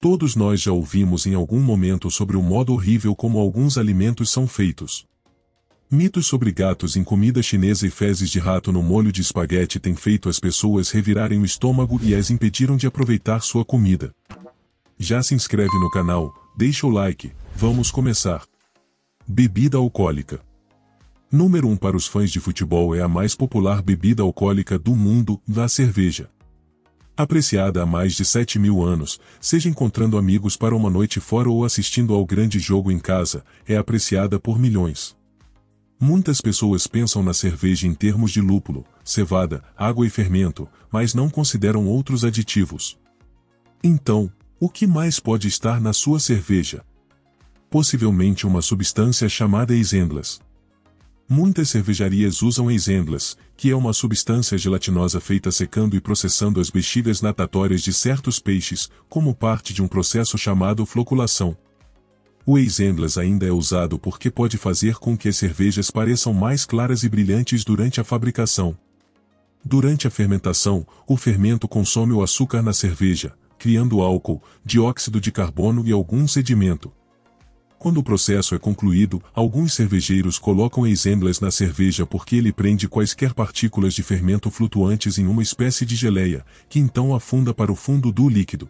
Todos nós já ouvimos em algum momento sobre o modo horrível como alguns alimentos são feitos. Mitos sobre gatos em comida chinesa e fezes de rato no molho de espaguete têm feito as pessoas revirarem o estômago e as impediram de aproveitar sua comida. Já se inscreve no canal, deixa o like, vamos começar. Bebida alcoólica. Número 1 um para os fãs de futebol é a mais popular bebida alcoólica do mundo, a cerveja. Apreciada há mais de 7 mil anos, seja encontrando amigos para uma noite fora ou assistindo ao grande jogo em casa, é apreciada por milhões. Muitas pessoas pensam na cerveja em termos de lúpulo, cevada, água e fermento, mas não consideram outros aditivos. Então, o que mais pode estar na sua cerveja? Possivelmente uma substância chamada isenglas. Muitas cervejarias usam isenglas, que é uma substância gelatinosa feita secando e processando as bexigas natatórias de certos peixes, como parte de um processo chamado floculação. O ex-endless ainda é usado porque pode fazer com que as cervejas pareçam mais claras e brilhantes durante a fabricação. Durante a fermentação, o fermento consome o açúcar na cerveja, criando álcool, dióxido de carbono e algum sedimento. Quando o processo é concluído, alguns cervejeiros colocam ex-endless na cerveja porque ele prende quaisquer partículas de fermento flutuantes em uma espécie de geleia, que então afunda para o fundo do líquido.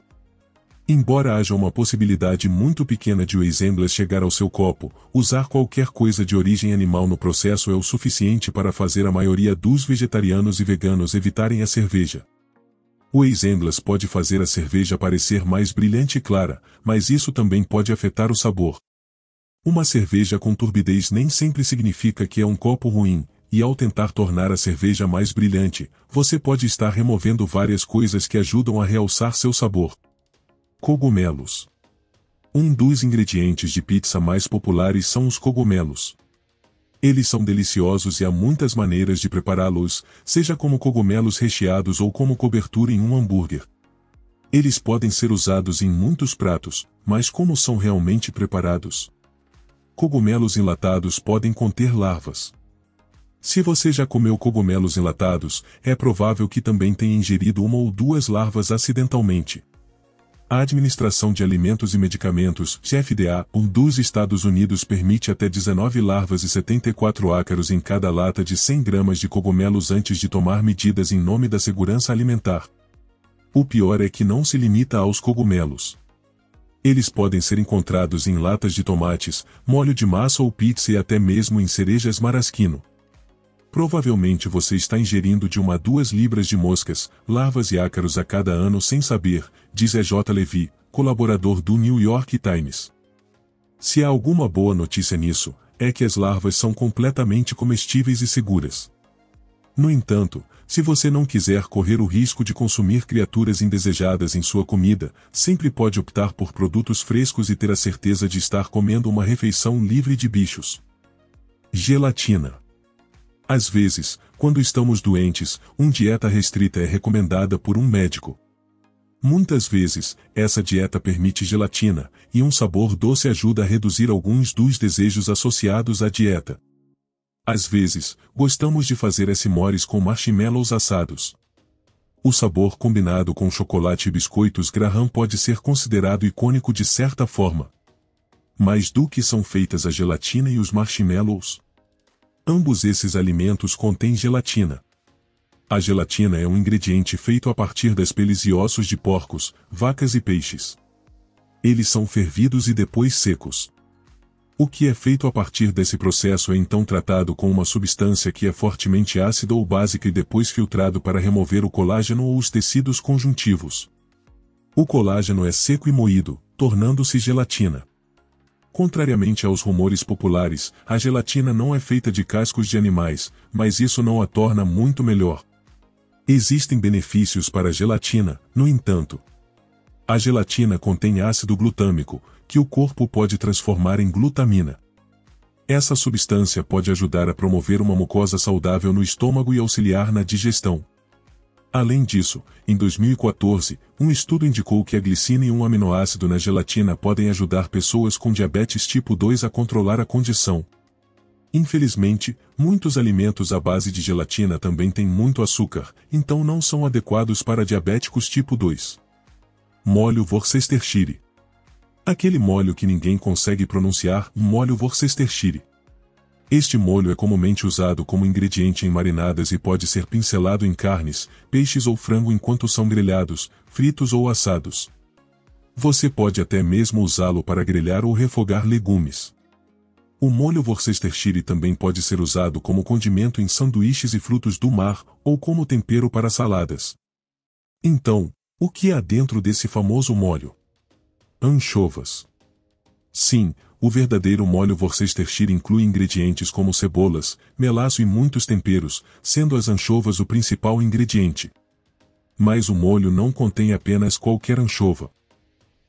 Embora haja uma possibilidade muito pequena de o Exemplas chegar ao seu copo, usar qualquer coisa de origem animal no processo é o suficiente para fazer a maioria dos vegetarianos e veganos evitarem a cerveja. O Exemplas pode fazer a cerveja parecer mais brilhante e clara, mas isso também pode afetar o sabor. Uma cerveja com turbidez nem sempre significa que é um copo ruim, e ao tentar tornar a cerveja mais brilhante, você pode estar removendo várias coisas que ajudam a realçar seu sabor. Cogumelos. Um dos ingredientes de pizza mais populares são os cogumelos. Eles são deliciosos e há muitas maneiras de prepará-los, seja como cogumelos recheados ou como cobertura em um hambúrguer. Eles podem ser usados em muitos pratos, mas como são realmente preparados? Cogumelos enlatados podem conter larvas. Se você já comeu cogumelos enlatados, é provável que também tenha ingerido uma ou duas larvas acidentalmente. A Administração de Alimentos e Medicamentos, FDA, um dos Estados Unidos permite até 19 larvas e 74 ácaros em cada lata de 100 gramas de cogumelos antes de tomar medidas em nome da segurança alimentar. O pior é que não se limita aos cogumelos. Eles podem ser encontrados em latas de tomates, molho de massa ou pizza e até mesmo em cerejas marasquino. Provavelmente você está ingerindo de uma a duas libras de moscas, larvas e ácaros a cada ano sem saber, diz E. J. Levy, colaborador do New York Times. Se há alguma boa notícia nisso, é que as larvas são completamente comestíveis e seguras. No entanto, se você não quiser correr o risco de consumir criaturas indesejadas em sua comida, sempre pode optar por produtos frescos e ter a certeza de estar comendo uma refeição livre de bichos. Gelatina às vezes, quando estamos doentes, uma dieta restrita é recomendada por um médico. Muitas vezes, essa dieta permite gelatina, e um sabor doce ajuda a reduzir alguns dos desejos associados à dieta. Às vezes, gostamos de fazer esmores com marshmallows assados. O sabor combinado com chocolate e biscoitos Graham pode ser considerado icônico de certa forma. Mas do que são feitas a gelatina e os marshmallows? Ambos esses alimentos contêm gelatina. A gelatina é um ingrediente feito a partir das peles e ossos de porcos, vacas e peixes. Eles são fervidos e depois secos. O que é feito a partir desse processo é então tratado com uma substância que é fortemente ácida ou básica e depois filtrado para remover o colágeno ou os tecidos conjuntivos. O colágeno é seco e moído, tornando-se gelatina. Contrariamente aos rumores populares, a gelatina não é feita de cascos de animais, mas isso não a torna muito melhor. Existem benefícios para a gelatina, no entanto. A gelatina contém ácido glutâmico, que o corpo pode transformar em glutamina. Essa substância pode ajudar a promover uma mucosa saudável no estômago e auxiliar na digestão. Além disso, em 2014, um estudo indicou que a glicina e um aminoácido na gelatina podem ajudar pessoas com diabetes tipo 2 a controlar a condição. Infelizmente, muitos alimentos à base de gelatina também têm muito açúcar, então não são adequados para diabéticos tipo 2. molho Worcestershire. Aquele molho que ninguém consegue pronunciar, molho Worcestershire. Este molho é comumente usado como ingrediente em marinadas e pode ser pincelado em carnes, peixes ou frango enquanto são grelhados, fritos ou assados. Você pode até mesmo usá-lo para grelhar ou refogar legumes. O molho Worcestershire também pode ser usado como condimento em sanduíches e frutos do mar, ou como tempero para saladas. Então, o que há dentro desse famoso molho? Anchovas. Sim, o verdadeiro molho Worcestershire inclui ingredientes como cebolas, melaço e muitos temperos, sendo as anchovas o principal ingrediente. Mas o molho não contém apenas qualquer anchova.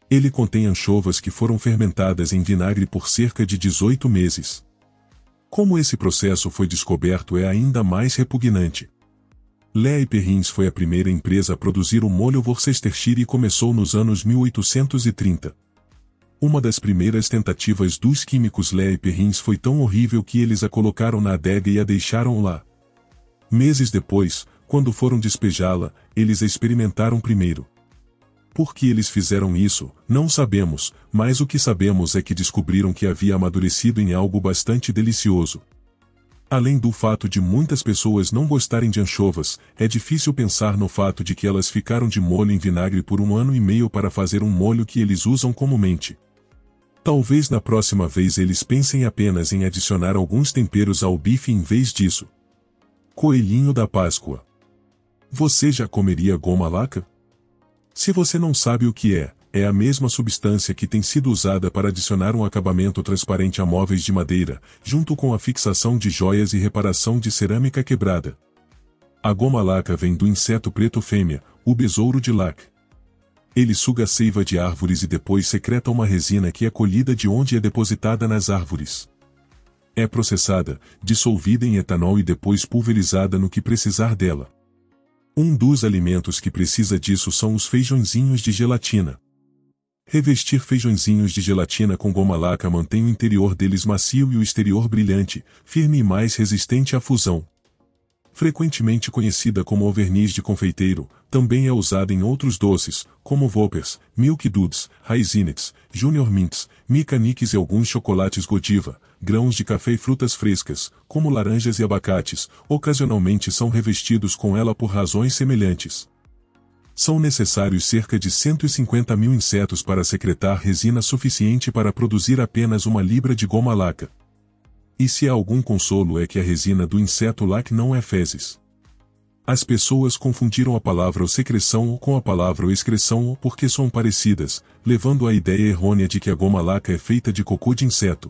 Ele contém anchovas que foram fermentadas em vinagre por cerca de 18 meses. Como esse processo foi descoberto é ainda mais repugnante. Lea Perrins foi a primeira empresa a produzir o molho Worcestershire e começou nos anos 1830. Uma das primeiras tentativas dos químicos Lea Perrins foi tão horrível que eles a colocaram na adega e a deixaram lá. Meses depois, quando foram despejá-la, eles a experimentaram primeiro. Por que eles fizeram isso, não sabemos, mas o que sabemos é que descobriram que havia amadurecido em algo bastante delicioso. Além do fato de muitas pessoas não gostarem de anchovas, é difícil pensar no fato de que elas ficaram de molho em vinagre por um ano e meio para fazer um molho que eles usam comumente. Talvez na próxima vez eles pensem apenas em adicionar alguns temperos ao bife em vez disso. Coelhinho da Páscoa. Você já comeria goma laca? Se você não sabe o que é, é a mesma substância que tem sido usada para adicionar um acabamento transparente a móveis de madeira, junto com a fixação de joias e reparação de cerâmica quebrada. A goma laca vem do inseto preto fêmea, o besouro de lac. Ele suga a seiva de árvores e depois secreta uma resina que é colhida de onde é depositada nas árvores. É processada, dissolvida em etanol e depois pulverizada no que precisar dela. Um dos alimentos que precisa disso são os feijõezinhos de gelatina. Revestir feijõezinhos de gelatina com goma laca mantém o interior deles macio e o exterior brilhante, firme e mais resistente à fusão. Frequentemente conhecida como o verniz de confeiteiro, também é usada em outros doces, como Whoppers, Milk Duds, Raisinets, Junior Mints, Mica e alguns chocolates Godiva, grãos de café e frutas frescas, como laranjas e abacates, ocasionalmente são revestidos com ela por razões semelhantes. São necessários cerca de 150 mil insetos para secretar resina suficiente para produzir apenas uma libra de goma laca. E se há algum consolo é que a resina do inseto lac não é fezes. As pessoas confundiram a palavra secreção com a palavra excreção porque são parecidas, levando à ideia errônea de que a goma laca é feita de cocô de inseto.